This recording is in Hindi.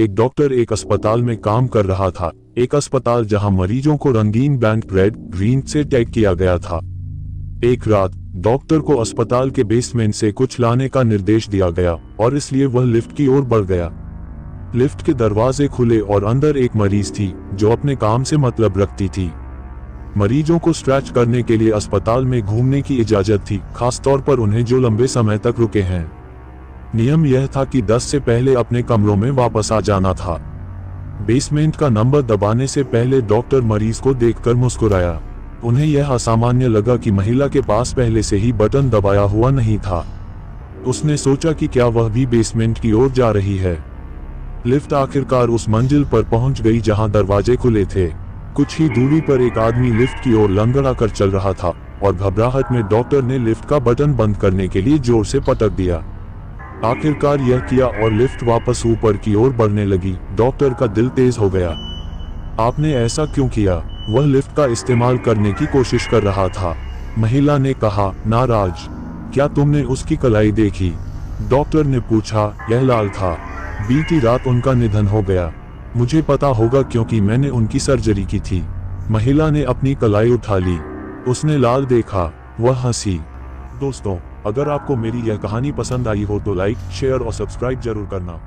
एक डॉक्टर एक अस्पताल में काम कर रहा था। एक अस्पताल जहाँ मरीजों को रंगीन बैंक रेड, ग्रीन से टैग किया गया था। एक रात, डॉक्टर को अस्पताल के बेसमेंट से कुछ लाने का निर्देश दिया गया, और इसलिए वह लिफ्ट की ओर बढ़ गया। लिफ्ट के दरवाजे खुले और अंदर एक मरीज़ थी, जो अपने काम से मतलब रखती थी। मरीजों को स्ट्रेच करने के लिए अस्पताल में घूमने की इजाज़त थी, खासतौर पर उन्हें जो लंबे समय तक रुके हैं। नियम यह था कि 10 से पहले अपने कमरों में वापस आ जाना था। बेसमेंट का नंबर दबाने से पहले डॉक्टर मरीज़ को देखकर मुस्कुराया। उन्हें यह असामान्य लगा कि महिला के पास पहले से ही बटन दबाया हुआ नहीं था। उसने सोचा कि क्या वह भी बेसमेंट की ओर जा रही है। लिफ्ट आखिरकार उस मंजिल पर पहुँच गई जहाँ दरवाजे खुले थे। कुछ ही दूरी पर एक आदमी लिफ्ट की ओर लंगड़ा कर चल रहा था और घबराहट में डॉक्टर ने लिफ्ट का बटन बंद करने के लिए ज़ोर से पटक दिया। आखिरकार यह किया और लिफ्ट वापस ऊपर की ओर बढ़ने लगी। डॉक्टर का दिल तेज हो गया। आपने ऐसा क्यों किया? वह लिफ्ट का इस्तेमाल करने की कोशिश कर रहा था। महिला ने कहा, नाराज़। क्या तुमने उसकी कलाई देखी? डॉक्टर ने पूछा, यह लाल था। बीती रात उनका निधन हो गया। मुझे पता होगा क्योंकि मैंने उनकी सर्जरी की थी। महिला ने अपनी कलाई उठा ली। उसने लाल देखा। वह हँसी। दोस्तों अगर आपको मेरी यह कहानी पसंद आई हो तो लाइक, शेयर और सब्सक्राइब ज़रूर करना।